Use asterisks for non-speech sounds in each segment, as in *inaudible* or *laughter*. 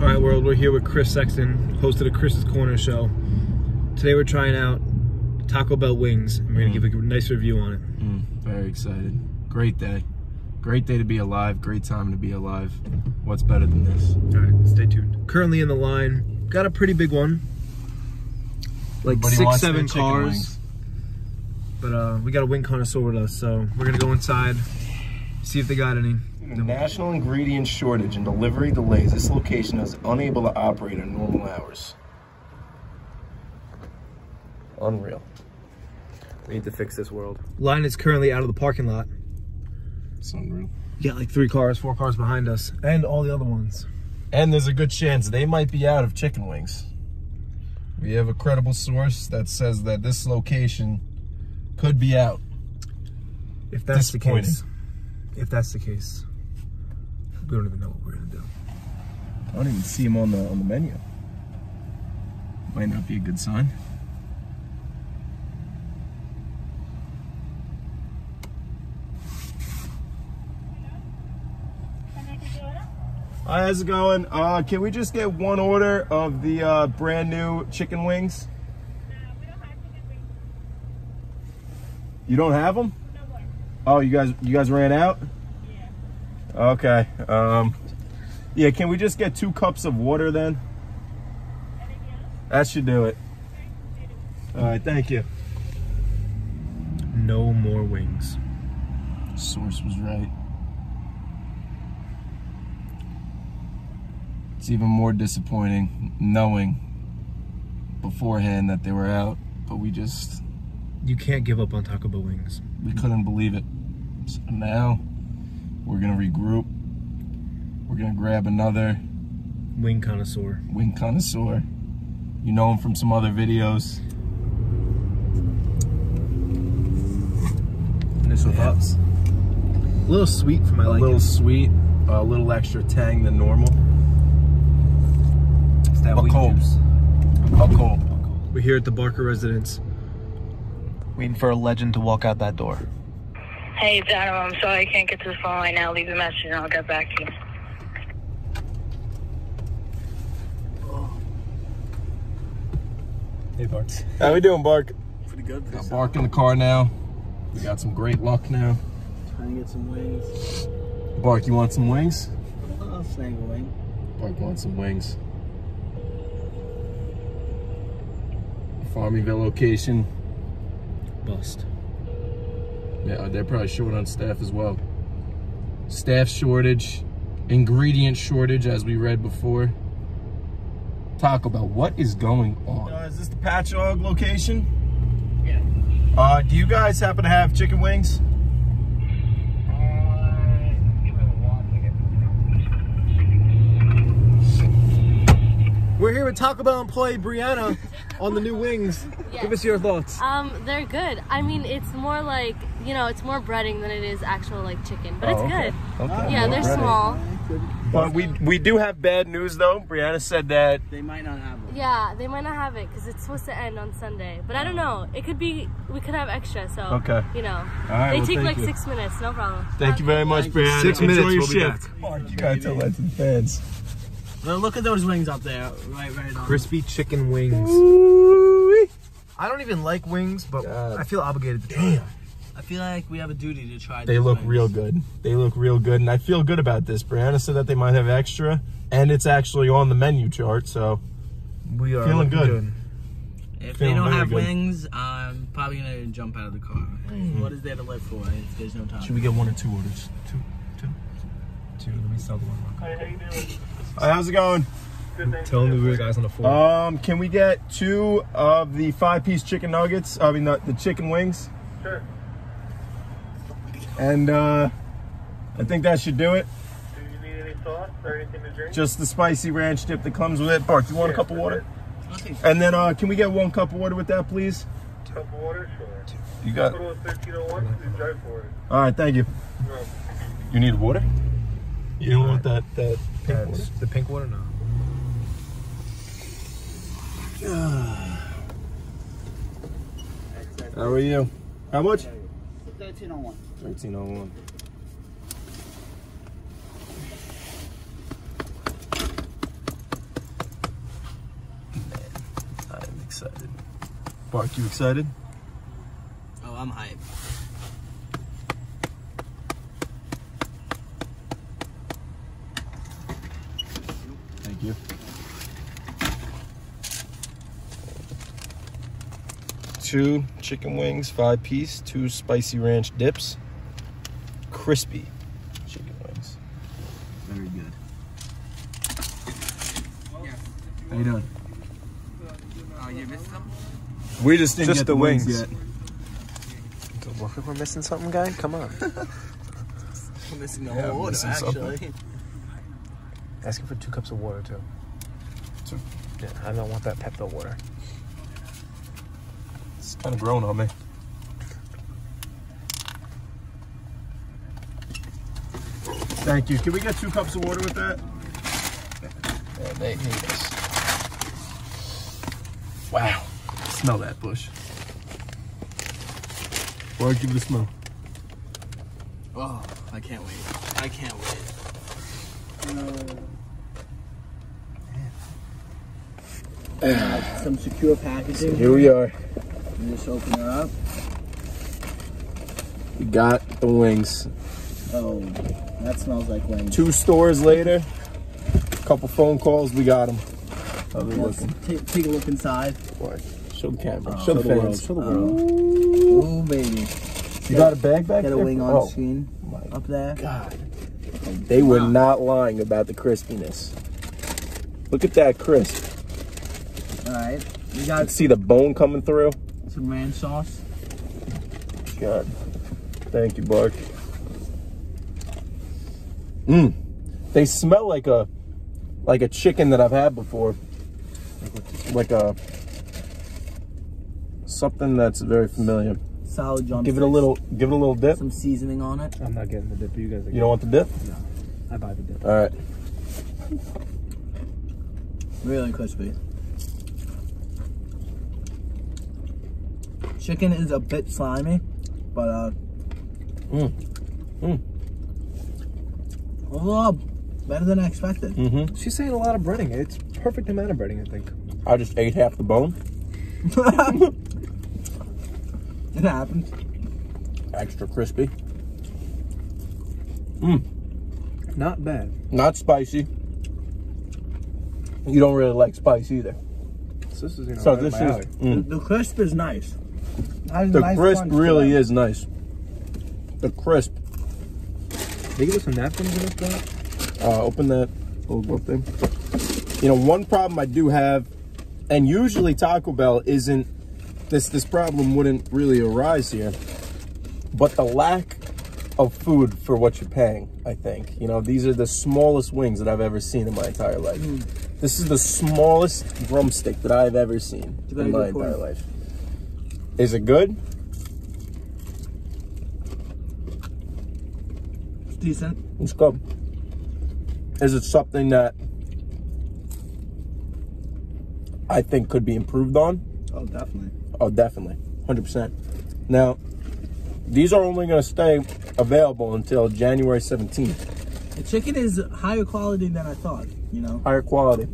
All right, world, we're here with Chris Sexton, host of the Chris's Corner show. Today we're trying out Taco Bell wings, and we're gonna give a nice review on it. Mm, very excited. Great day. Great day to be alive. Great time to be alive. What's better than this? All right, stay tuned. Currently in the line, got a pretty big one, like Everybody six, seven cars. But uh, we got a wing connoisseur with us, so we're gonna go inside, see if they got any. A national ingredient shortage and delivery delays. This location is unable to operate in normal hours. Unreal. We need to fix this world. Line is currently out of the parking lot. It's unreal. You got like three cars, four cars behind us, and all the other ones. And there's a good chance they might be out of chicken wings. We have a credible source that says that this location could be out. If that's the case, if that's the case, we don't even know what we're gonna do. I don't even see them on the on the menu. Might not be a good sign. Hi, how's it going? Uh, can we just get one order of the uh, brand new chicken wings? You don't have them? Oh, you guys, you guys ran out? Yeah. Okay. Um, yeah, can we just get two cups of water then? That should do it. All right, thank you. No more wings. Source was right. It's even more disappointing knowing beforehand that they were out, but we just You can't give up on Taco Bell wings. we couldn't believe it. So now we're gonna regroup. We're gonna grab another Wing connoisseur. wing connoisseur. You know him from some other videos. Initial thoughts. A little sweet for my liking. a little sweet, a little extra tang than normal. It's that but cold. juice. How cold? We're here at the Barker residence, waiting for a legend to walk out that door. Hey, it's Adam. I'm sorry I can't get to the phone right now. Leave a message and I'll get back to you. Hey, Bart. How we doing, Bark? Pretty good. Got Bark in the car now. We got some great luck now. Trying to get some wings. Bark, you want some wings? I'll snag a wing. Bark wants some wings. Farmingville location. Bust. Yeah, they're probably short on staff as well. Staff shortage, ingredient shortage, as we read before. Talk about what is going on. Uh, is this the Patchogue location? Yeah. Uh, do you guys happen to have chicken wings? We're here with Taco Bell employee Brianna on the new wings. Yes. *laughs* Give us your thoughts. Um, they're good. I mean, it's more like you know, it's more breading than it is actual like chicken, but Oh, it's okay. good. Okay. Yeah, they're small. But we we do have bad news though. Brianna said that They might not have it. Yeah, they might not have it because it's supposed to end on Sunday. But I don't know. It could be. We could have extra. So Okay. you know, right, they well, take like you. six minutes. No problem. Thank you very much, Brianna. Six Enjoy minutes, your we'll shift. Mark, you gotta tell that to the fans. Well, look at those wings up there. Right, right on. Crispy chicken wings. I don't even like wings, but God. I feel obligated to try. I feel like we have a duty to try. They look wings. real good. They look real good, and I feel good about this. Brianna said that they might have extra, and it's actually on the menu chart. So We are Feeling looking good. If Feeling they don't have good. wings, I'm probably gonna jump out of the car. What is there to live for? If there's no time. should we get one or two orders? Two, two. Two, let me sell the one. Hi, how's it going? Good man. Tell the weird guys on the floor. Um, can we get two of the five-piece chicken nuggets? I mean, the, the chicken wings. Sure. And uh, I think that should do it. Do you need any sauce or anything to drink? Just the spicy ranch dip that comes with it. Bart, do you want a cup of water? it. And then uh, can we get one cup of water with that, please? Cup of water? Sure. You got. Total 1301, drive for it. All right, thank you. You need water? You don't want that that pink water? The pink water, no. How are you? How much? 1301. 1301. I am excited. Bark, you excited? Oh, I'm hyped. Thank you. Two chicken wings, five piece, two spicy ranch dips crispy chicken wings. Very good. How you doing? Oh, you missed some? We just didn't Just get the the wings, wings. yet. We're missing something, guy. Come on. *laughs* I'm missing the Yeah, whole order, missing something. actually. Asking for two cups of water too. Two. Yeah, I don't want that Pepto water. It's kind of grown on me. Thank you. Can we get two cups of water with that? Yeah, they hate us. Wow. Smell that bush. Or give it a smell. Oh, I can't wait. I can't wait. Some secure packaging. Here we are. You Just open her up. We got the wings. Oh, that smells like wings. Two stores later, a couple phone calls, we got them. How they Let's looking? take, take a look inside. Boy, Show the camera. Oh, show the show the world, fans. show the world. Ooh, baby. You got a bag back Got a there? wing on Oh, screen my up there. God. They were Wow. not lying about the crispiness. Look at that crisp. All right. You got can see the bone coming through. some ranch sauce. God. Thank you, Bark. Mmm. They smell like a like a chicken that I've had before. Like a something that's very familiar. Solid drumsticks. Give it a little give it a little dip. Some seasoning on it. I'm not getting the dip. You guys are You don't want the dip? I buy the dip. All right. Really crispy. Chicken is a bit slimy, but uh, Mm. Mm. Overall better than I expected. Mm-hmm. She's saying a lot of breading. It's perfect amount of breading, I think. I just ate half the bone. *laughs* It happens. Extra crispy. Mmm. Not bad. Not spicy. You don't really like spice either. So this is you know. So right this is mm. The crisp is nice. The nice crisp really is nice. The crisp. They give us some napkins in this. Uh, open that little book thing. You know, one problem I do have, and usually Taco Bell isn't this. This problem wouldn't really arise here, but the lack of food for what you're paying. I think you know these are the smallest wings that I've ever seen in my entire life. This is the smallest drumstick that I've ever seen in my entire life. Is it good? Decent. Let's go. Is it something that I think could be improved on? Oh, definitely. Oh, definitely. 100%. Now, these are only going to stay available until January 17th. The chicken is higher quality than I thought. You know, Higher quality.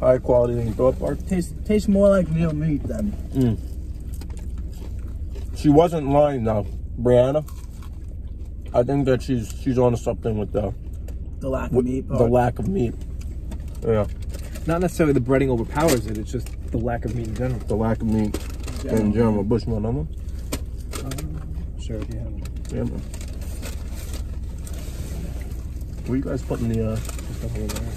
Higher quality than you thought, Bart. tastes tastes more like real meat than Mm. She wasn't lying, though. Brianna. I think that she's she's on to something with the, the lack of with meat. the lack of meat. Yeah, Not necessarily the breading overpowers it. It's just the lack of meat in general. the lack of meat in general. Bush, you want another one? Sure, if you have one. Yeah, man. Where you guys putting the uh stuff over there.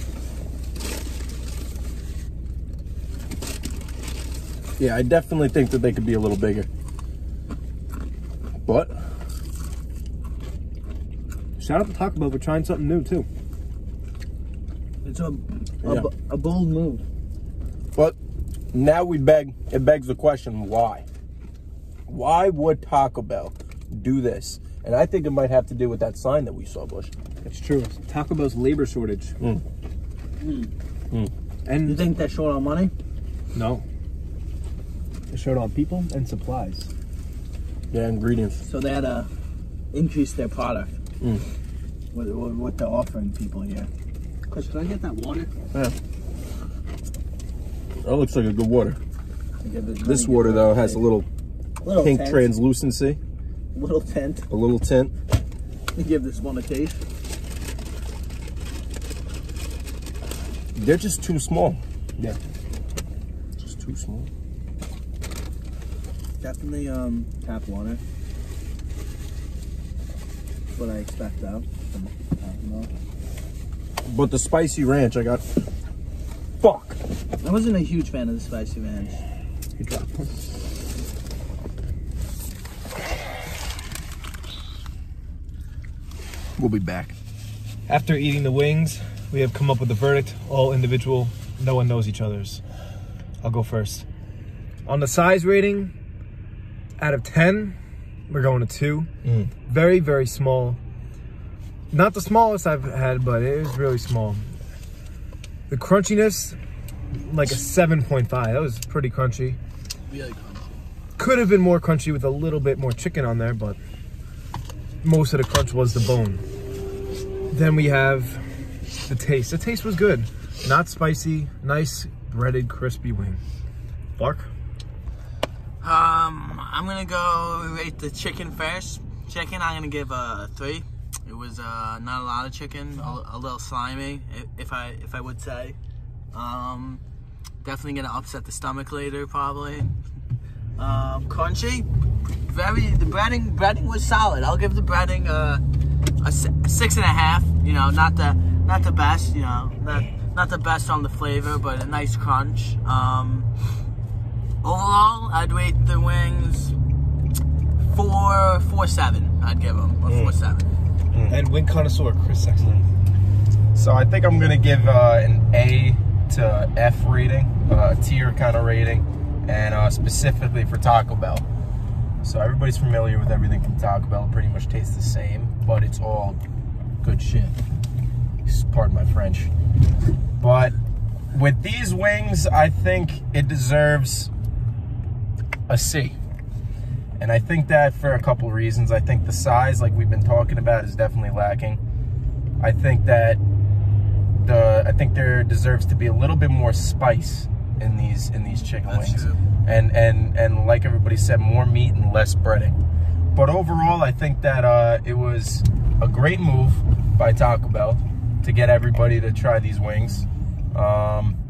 Yeah, I definitely think that they could be a little bigger. But Shout out to Taco Bell for trying something new too. It's a a, Yeah. b- a bold move. but now we beg it begs the question why? Why would Taco Bell do this? And I think it might have to do with that sign that we saw, Bush. It's true. Taco Bell's labor shortage. Mm. You And you think they're short on money? no. It showed on people and supplies. Yeah, ingredients. So they had to increase their product. Mm. What, what, what they're offering people here. Chris, can I get that water? Yeah. That looks like a good water. This, water though has a little little pink tint, translucency, little tint. a little tint. Give this one a taste. They're just too small. Yeah. Just too small. Definitely um tap water. That's what I expect though. from uh, But the spicy ranch, I got. Fuck. I wasn't a huge fan of the spicy ranch. He dropped one. We'll be back. After eating the wings, we have come up with a verdict, all individual. No one knows each other's. I'll go first. On the size rating, out of 10, we're going to 2. Mm. Very, very small. Not the smallest I've had, but it was really small. The crunchiness, like a 7.5. That was pretty crunchy. Really crunchy. Could have been more crunchy with a little bit more chicken on there, but most of the crunch was the bone. Then we have the taste. The taste was good. Not spicy, nice breaded crispy wing. Bark? I'm gonna go rate the chicken first. Chicken, I'm gonna give a three. It was uh, not a lot of chicken, a, a little slimy, if I if I would say. Um, definitely gonna upset the stomach later, probably. Um, crunchy, very. The breading breading was solid. I'll give the breading uh, a, a six and a half. You know, not the not the best. You know, not not the best on the flavor, but a nice crunch. Um, Overall, I'd rate the wings four, four seven. I'd give them a four seven. And wing connoisseur, Chris Sexton. So I think I'm gonna give uh, an A to F rating, uh, tier kind of rating, and uh, specifically for Taco Bell. So everybody's familiar with everything from Taco Bell. Pretty much tastes the same, but it's all good shit. Pardon my French. But with these wings, I think it deserves a C. And I think that for a couple reasons. I think the size, like we've been talking about, is definitely lacking. I think that the I think there deserves to be a little bit more spice in these in these chicken That's wings. true. And and and like everybody said, more meat and less breading. But overall, I think that uh, it was a great move by Taco Bell to get everybody to try these wings. Um,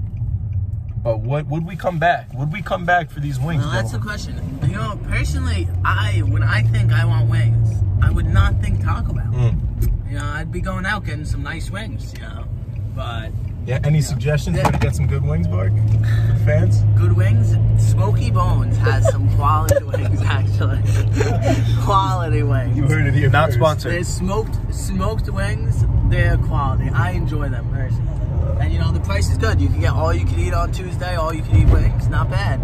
but would would we come back? Would we come back for these wings? Well, that's the question. You know, personally, I when I think I want wings, I would not think Taco Bell. Mm. You know, I'd be going out getting some nice wings. You know, but Yeah. Any suggestions where to get some good wings, Bark? For fans? good wings. Smoky Bones has some quality *laughs* wings, actually. quality wings. You heard it here. Not first. sponsored. They're smoked smoked wings. They're quality. I enjoy them personally. And you know the price is good. You can get all you can eat on Tuesday. All you can eat wings. Not bad.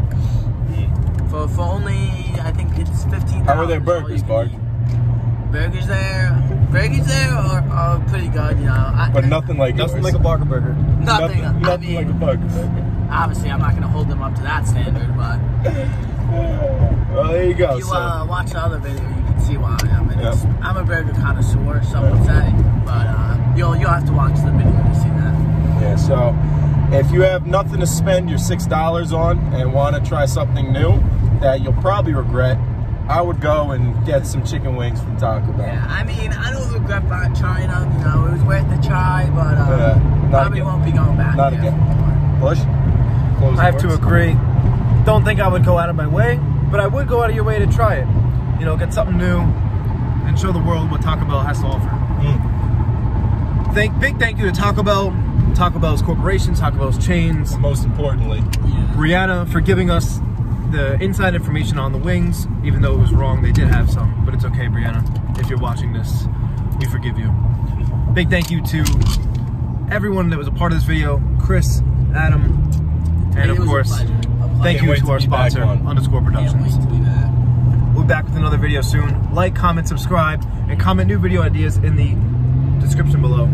For for only I think it's fifteen. How are their burgers, Bark? Burgers there. Burgers there are, are pretty good. You know. I, But nothing like Nothing yours. like a Barker burger. nothing. Nothing, I nothing mean, like a burger. burger. obviously I'm not gonna hold them up to that standard, but *laughs* Well, there you go. if you so, uh, watch the other video, you can see why. I mean, Yep. it's, I'm a burger connoisseur, some would say, but uh, you'll you'll have to watch the video to see that. yeah, so if you have nothing to spend your six dollars on and want to try something new that you'll probably regret, I would go and get some chicken wings from Taco Bell. Yeah, I mean, I don't regret not trying them. You know, it was worth the try, but uh, Yeah, not probably again. won't be going back. Not again. Push. Closing I have to agree. Don't think I would go out of my way, but I would go out of your way to try it. You know, get something new and show the world what Taco Bell has to offer. Mm. Thank big thank you to Taco Bell, Taco Bell's corporation, Taco Bell's chains, Most importantly, Brianna for giving us the inside information on the wings, even though it was wrong. They did have some, but it's okay, Brianna. If you're watching this, we forgive you. Big thank you to everyone that was a part of this video, Chris, Adam, and of was a course, pleasure. A pleasure. thank you to to our sponsor, on. Underscore Productions. wait to be back. We'll be back with another video soon. Like, comment, subscribe, and comment new video ideas in the description below.